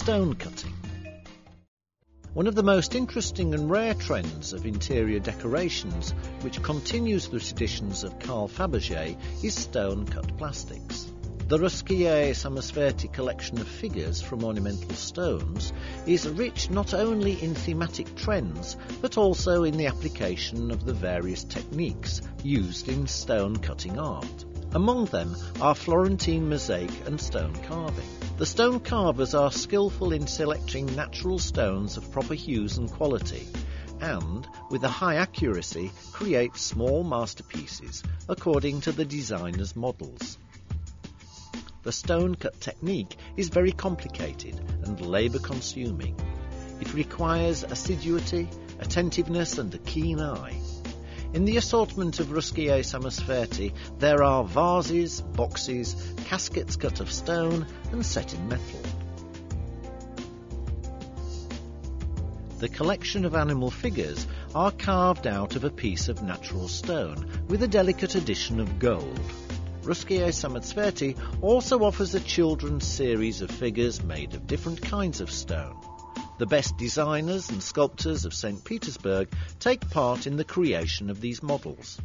stone cutting. One of the most interesting and rare trends of interior decorations, which continues the traditions of Carl Fabergé, is stone cut plastics. The Russkiye Samotsvety collection of figures from ornamental stones is rich not only in thematic trends, but also in the application of the various techniques used in stone cutting art. Among them are Florentine mosaic and stone carving. The stone carvers are skillful in selecting natural stones of proper hues and quality, and, with a high accuracy, create small masterpieces according to the designer's models. The stone cut technique is very complicated and labour consuming. It requires assiduity, attentiveness, and a keen eye. In the assortment of Russkiye Samotsvety, there are vases, boxes, caskets cut of stone, and set in metal. The collection of animal figures are carved out of a piece of natural stone with a delicate addition of gold. Russkiye Samotsvety also offers a children's series of figures made of different kinds of stone. The best designers and sculptors of St. Petersburg take part in the creation of these models.